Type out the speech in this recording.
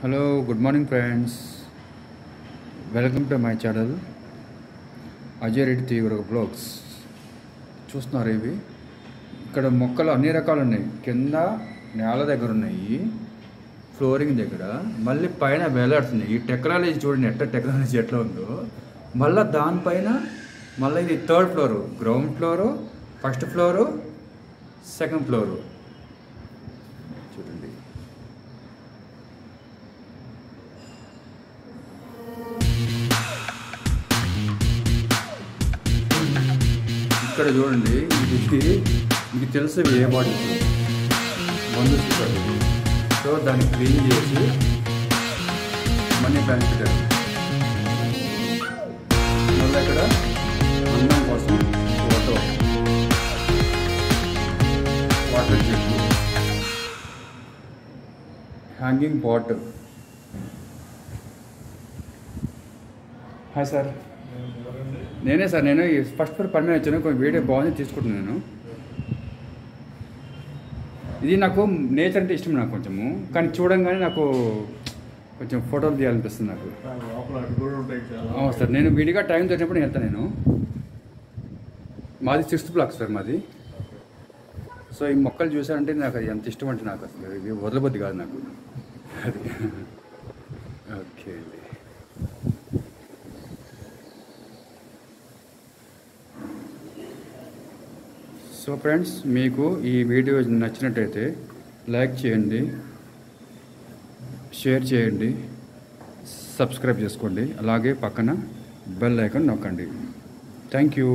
Hello good morning friends welcome to my channel Ajay Reddy తీవ్ర blogs చూస్తున్నారు ఇవి. ఇక్కడ మొక్కలు అన్ని రకాలు ఉన్నాయి. కింద నేల దగ్గర ఉన్నాయి ఫ్లోరింగ్ దగ్గర మళ్ళీ పైన వేలాడుతున్నాయి. ఈ టెక్నాలజీ చూడండి ఎట్లా టెక్నాలజీ ఎట్లా ఉందో. మళ్ళీ దానిపైన మళ్ళీ ఇది third floor ground floor first floor second floor ఇక్కడ చూడండి ఇది మీకు తెలుసు ఏ బాటిల్స్ మందు సో దాన్ని క్లీన్ చేసి మనీ బ్యాంక్ పెట్టారు మళ్ళీ ఇక్కడ అన్నం కోసం ఫోటో వాటర్ చెట్టు హ్యాంగింగ్ పాట్ హాయ్ సార్ నేనే సార్ నేను ఈ ఫస్ట్ ఫ్లోర్ పని మీద వచ్చాను కొంచెం వీడియో బాగుంది తీసుకుంటున్నాను నేను. ఇది నాకు నేచర్ అంటే ఇష్టం నాకు కొంచెము కానీ చూడంగానే నాకు కొంచెం ఫోటోలు తీయాలనిపిస్తుంది నాకు. అవును సార్ నేను విడిగా టైం దొరికినప్పుడు నేను వెళ్తాను నేను. మాది సిక్స్త్ బ్లాక్ సార్ మాది. సో ఈ మొక్కలు చూసారంటే నాకు అది ఎంత ఇష్టం అంటే నాకు అసలు ఇది వదలబద్ది కాదు నాకు. అది. సో ఫ్రెండ్స్ మీకు ఈ వీడియో నచ్చినట్టయితే లైక్ చేయండి షేర్ చేయండి సబ్స్క్రైబ్ చేసుకోండి. అలాగే పక్కన బెల్ ఐకాన్ నొక్కండి. Thank you.